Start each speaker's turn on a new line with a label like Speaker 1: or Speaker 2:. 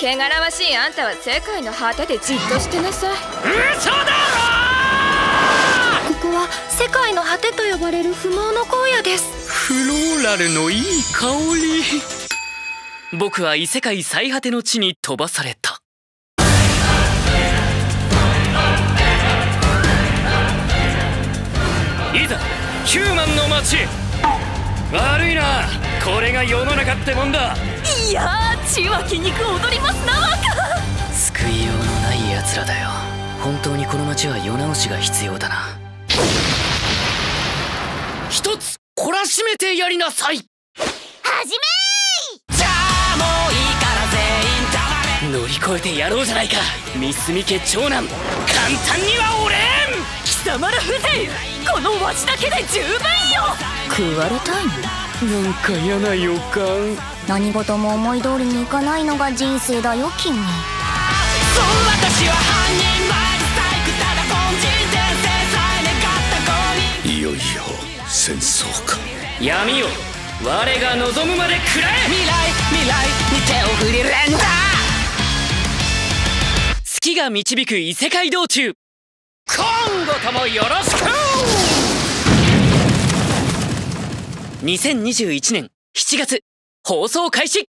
Speaker 1: 汚らわしいあんたは世界の果てでじっとしてなさい。
Speaker 2: 嘘だ
Speaker 3: ろ！ここは世界の果てと呼ばれる不毛の荒野です。
Speaker 2: フローラルのいい香り。僕は異世界最果ての地に飛ばされた。いざヒューマンの街。悪いな。これが世の中ってもんだ
Speaker 1: いや血は筋肉踊りますな若
Speaker 2: 救いようのない奴らだよ。本当にこの街は世直しが必要だな。一つ懲らしめてやりなさい。はじ
Speaker 4: めじゃあもういいから
Speaker 2: 全員黙れ。乗り越えてやろうじゃないか。ミスミ家長男。簡単には折れん。
Speaker 1: 貴様ら風情このわしだけで十分よ。
Speaker 3: 食われたい
Speaker 2: の？なんか嫌な予感。
Speaker 3: 何事も思い通りにいかないのが人生だよ君。そう
Speaker 4: 私は犯人前スタイクただ凡人伝説さえ願った子
Speaker 5: にいよいよ戦争か。
Speaker 2: 闇よ我が望むまで食らえ
Speaker 4: 未来未来に手を振り連打。
Speaker 2: 月が導く異世界道中。今後ともよろしく2021年7月放送開始